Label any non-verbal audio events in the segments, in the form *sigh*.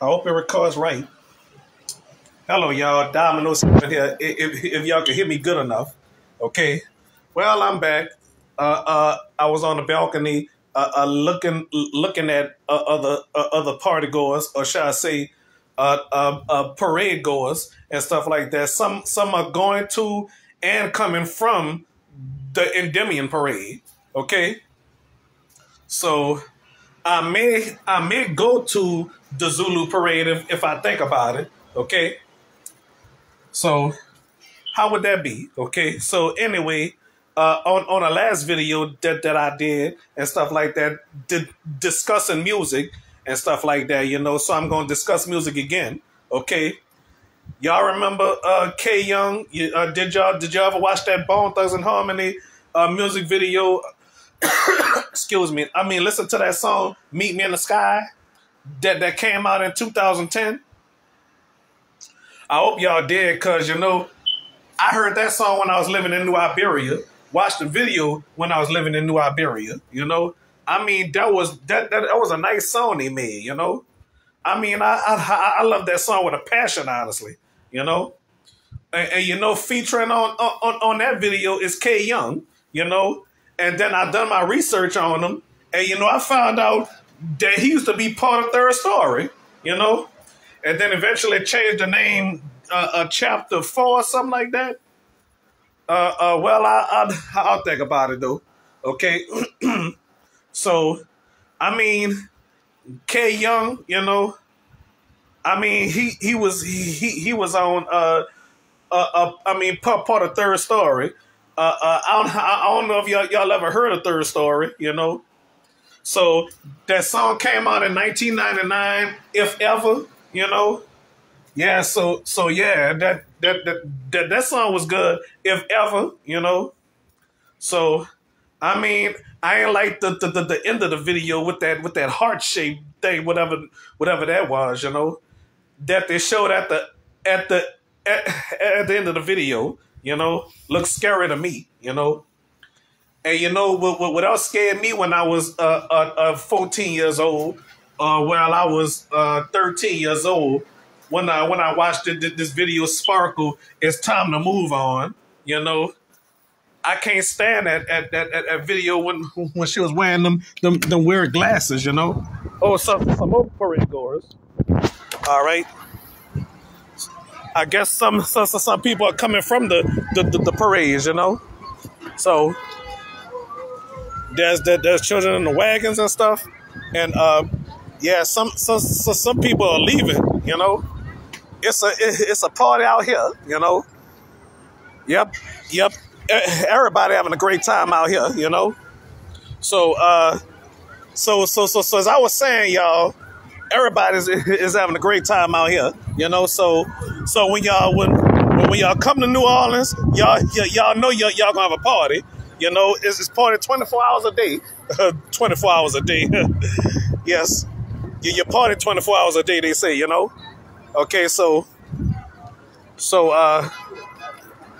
I hope it records right. Hello, y'all. Domino's here. If, if, y'all can hear me good enough, okay. Well, I'm back. Uh, uh, I was on the balcony, uh, uh looking looking at uh, other uh, other party goers, or shall I say, parade goers and stuff like that. Some some are going to and coming from the Endymion parade. Okay, so I may I may go to the Zulu parade if, if I think about it. Okay. So how would that be? Okay. So anyway, uh, on on a last video that, that I did and stuff like that, di- discussing music and stuff like that, you know. So I'm gonna discuss music again. Okay. Y'all remember uh, K Young? You, uh, did y'all did y'all ever watch that Bone Thugs-N-Harmony uh, music video? *coughs* Excuse me. I mean, listen to that song "Meet Me in the Sky." that that came out in 2010? I hope y'all did, because you know, I heard that song when I was living in New Iberia. Watched the video when I was living in New Iberia. You know, I mean, that was that that, that was a nice song they made. You know, I mean, I I, I love that song with a passion, honestly. You know, and, and you know, featuring on, on on that video is K Young. You know, and then I done my research on him, and you know, I found out that he used to be part of 3rd Storee, you know, and then eventually changed the name uh, uh chapter four or something like that. Uh, uh, well, I, I I'll think about it though. Okay, *clears throat* so I mean, K Young, you know, I mean he he was he he, he was on uh, uh, uh I mean part, part of 3rd Storee. Uh, uh, I don't I don't know if y'all y'all ever heard of 3rd Storee, you know. So that song came out in 1999, if ever, you know. Yeah, so so yeah, that that that that, that song was good, if ever, you know. So I mean, I ain't like the, the, the, the end of the video with that with that heart shaped thing, whatever whatever that was, you know, that they showed at the at the at, at the end of the video, you know, looks scary to me, you know. And you know what, what, what else scared me when I was uh, uh, uh 14 years old, uh, while I was uh, 13 years old, when I when I watched it, this video Sparkle, it's time to move on. You know, I can't stand that that, that, that, that video when when she was wearing them them, them weird glasses. You know. Oh, some some more parade goers. All right. I guess some some some people are coming from the the, the, the parades. You know. So there's there's children in the wagons and stuff, and uh, yeah, some some some people are leaving. You know, it's a it's a party out here. You know, yep, yep. Everybody having a great time out here. You know, so uh, so so so so as I was saying, y'all, everybody *laughs* is having a great time out here. You know, so so when y'all when when y'all come to New Orleans, y'all y'all know y'all, y'all gonna have a party. You know, it's, it's party 24 hours a day. *laughs* 24 hours a day. *laughs* yes. You, are party 24 hours a day, they say, you know? Okay, so, so, uh,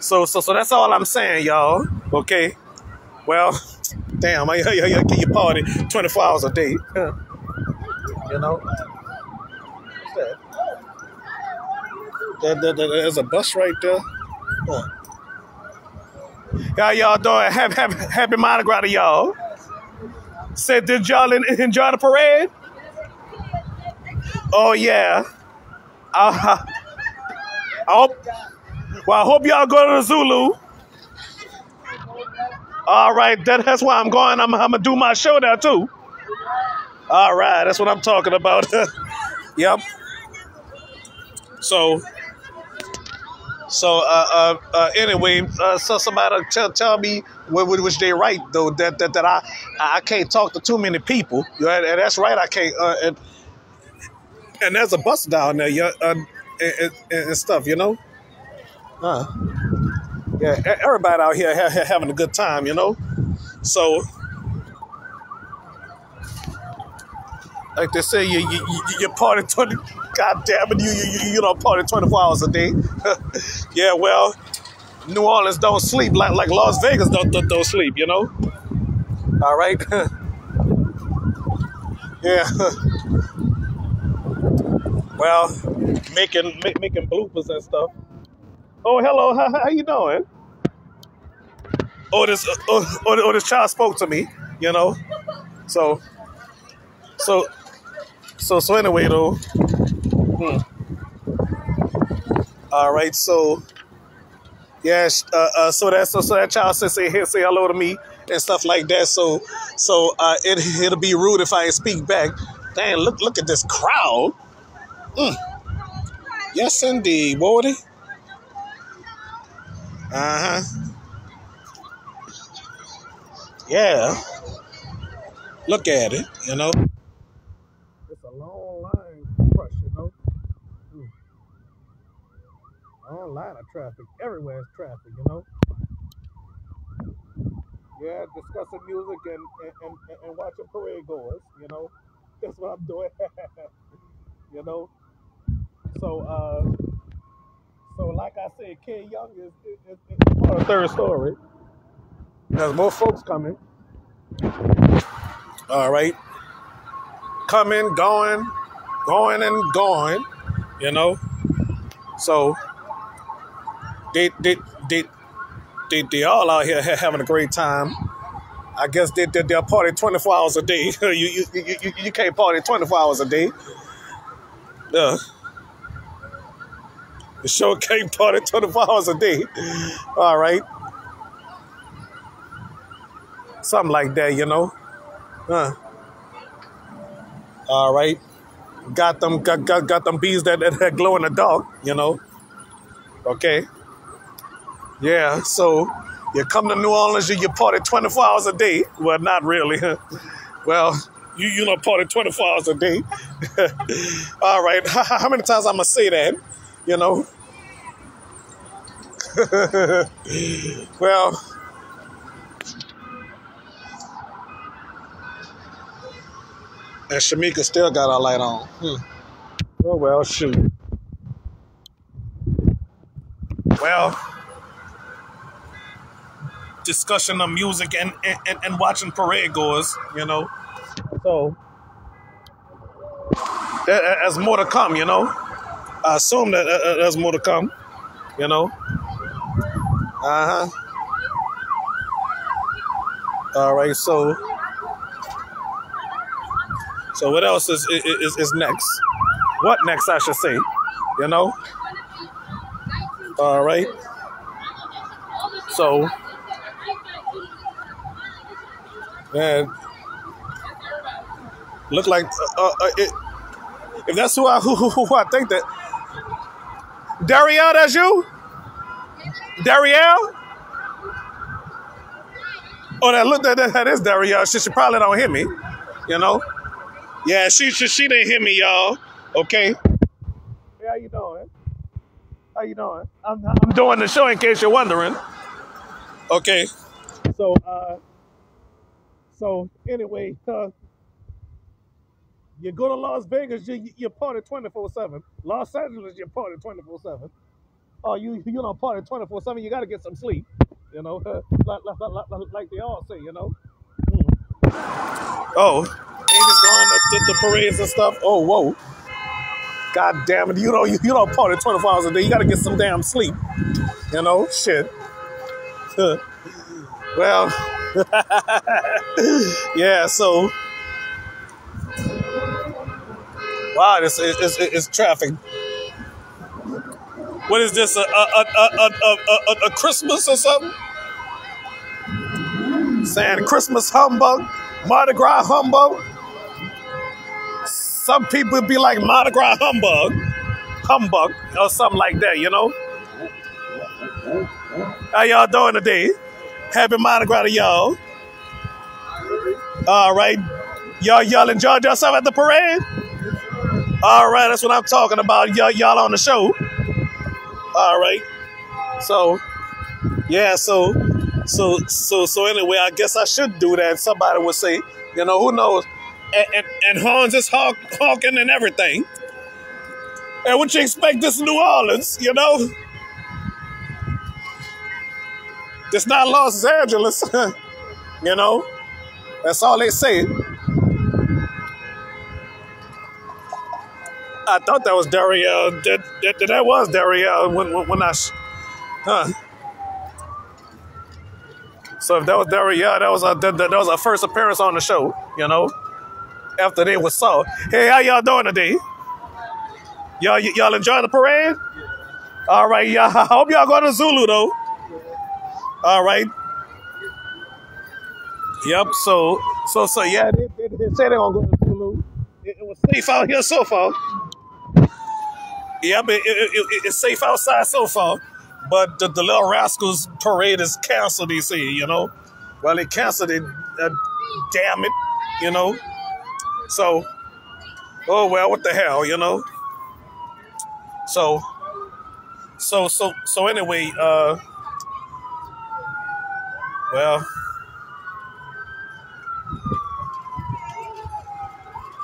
so, so, so that's all I'm saying, y'all. Okay. Well, damn, I, I, I, I you party 24 hours a day. You know? That? There, there, there, there's a bus right there. Huh. How y'all doing? *laughs* Happy, happy, happy Mardi Gras to y'all. Said, did y'all enjoy the parade? Oh, yeah. Uh, I hope, well, I hope y'all go to the Zulu. All right, that, that's why I'm going. I'm, I'm going to do my show there, too. All right, that's what I'm talking about. *laughs* yep. So, so uh, uh, uh, anyway, uh, so somebody tell tell me which they right though that, that that I I can't talk to too many people. And that's right, I can't. Uh, and, and there's a bus down there, yeah, uh, and, and, stuff, you know. Uh, yeah, everybody out here ha- having a good time, you know. So, like they say, you you you, you party twenty. God damn it, you you you don't party twenty four hours a day. *laughs* yeah, well, New Orleans don't sleep like like Las Vegas don't don't, don't sleep. You know. All right. *laughs* yeah. *laughs* Well, making ma- making bloopers and stuff. Oh, hello. How, how you doing? Oh, this oh, oh, oh, this child spoke to me. You know. So, so, so, so. Anyway, though. Hmm. All right. So, yes. Uh, uh, so that so, so that child said say say hello to me and stuff like that. So, so uh, it it'll be rude if I speak back. Dang, look look at this crowd. Mm. Yes, indeed, Woody. Uh huh. Yeah. Look at it, you know. It's a long line crush, you know. Mm. Long line of traffic. Everywhere is traffic, you know. Yeah, discussing music and and, and, and watching parade goers, you know. *laughs* That's what I'm doing. *laughs* you know. So uh so like I said, Ken Young is, is, is part of the 3rd Storee. There's more folks coming. All right. Coming, going, going and going, you know. So they they they they, they all out here having a great time. I guess they, they, they're partying 24 hours a day. *laughs* you, you, you, you, can't party 24 hours a day. Uh, the show can't party 24 hours a day. All right. Something like that, you know. Huh. All right. Got them got, got, got them bees that, that glow in the dark, you know. Okay. Yeah, so you come to New Orleans, you, you party 24 hours a day. Well, not really. *laughs* well, you you know party 24 hours a day. *laughs* All right. *laughs* How many times I'm gonna say that? You know. well, and Shamika still got her light on. Hmm. Oh well, shoot. Well, discussion of music and, and, and watching parade goers, you know. So there's more to come, you know. I assume that uh, there's more to come, you know. Uh huh. All right, so so what else is, is is next? What next, I should say? You know. All right. So, man, look like uh, uh, it, if that's who I who, who, who I think that Darielle, that's you, Darielle. Oh, that look that that, that is Darielle. She, she probably don't hear me, you know. Yeah, she she, she didn't hear me, y'all. Okay. Hey, how you doing? How you doing? I'm, I'm doing the show in case you're wondering. Okay. So, uh, so anyway, uh, you go to Las Vegas, you you party twenty four seven. Los Angeles, you party twenty four seven. Oh, you you don't party twenty four seven. You got to get some sleep. You know, *laughs* uh, like, like, like, like they all say. You know. Oh, ain't going to, the parades and stuff. Oh, whoa. God damn it. You know, you, you don't party 24 hours a day. You got to get some damn sleep. You know, shit. *laughs* well, *laughs* yeah, so. Wow, it's, it's, it's, traffic. What is this? A, a, a, a, a, a Christmas or something? Saying Christmas humbug, Mardi Gras humbug. Some people be like Mardi Gras humbug, humbug, or something like that, you know? How y'all doing today? Happy Mardi Gras to y'all. All right. Y'all, y'all enjoyed yourself at the parade? All right, that's what I'm talking about. Y'all, y'all on the show. All right. So, yeah, so, so, so, so anyway, I guess I should do that. Somebody would say, you know, who knows? And, and, and Hans is hawk, hawking and everything. And what you expect this New Orleans, you know? It's not Los Angeles, *laughs* you know? That's all they say. I thought that was Dariel. That, that, that was Dariel when, when, when I. Huh. So if that was Dariel, that was our, that, that was our first appearance on the show, you know? After they was saw. Hey, how y'all doing today? Y'all, y'all enjoy the parade? All right, y'all. *laughs* I hope y'all going to Zulu, though. All right. Yep. So, so, so, yeah, they, they, they say they're to go to Zulu. It, it, was safe out here so far. Yep, it, it, it's safe outside so far. But the, the Little Rascals parade is canceled, they say, you know? Well, they canceled it. Uh, damn it, you know? So, oh, well, what the hell, you know? So, so, so, so anyway, uh, well,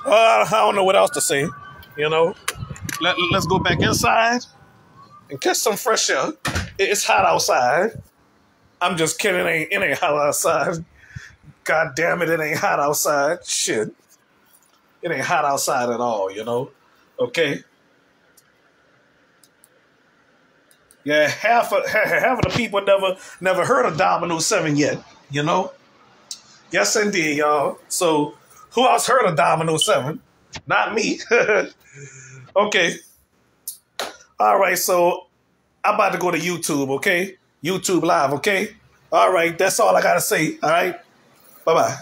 uh, I don't know what else to say, you know? Let, let's go back inside and catch some fresh air. It's hot outside. I'm just kidding. It ain't, it ain't hot outside. God damn it, it ain't hot outside. Shit. It ain't hot outside at all, you know? Okay? Yeah, half of *laughs* half of the people never never heard of Domino Seven yet. You know. Yes, indeed, y'all. So, who else heard of Domino Seven? Not me. *laughs* okay. All right. So, I'm about to go to YouTube. Okay, YouTube Live. Okay. All right. That's all I gotta say. All right. Bye bye.